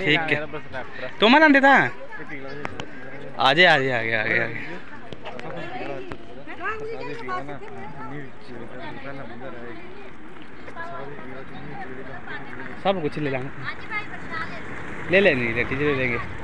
ठीक है। तो मैं लांदे था आजे आजे आ गया आ गया सब कुछ ले लेंगे ले लेंगे ले